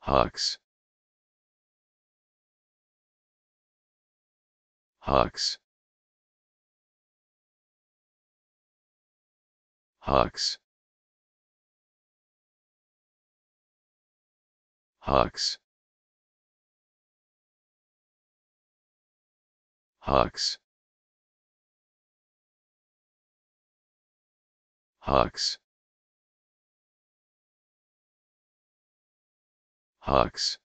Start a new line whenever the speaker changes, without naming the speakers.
Hawks. Hawks. Hawks. Hawks. Hawks. Hawks. Hawks.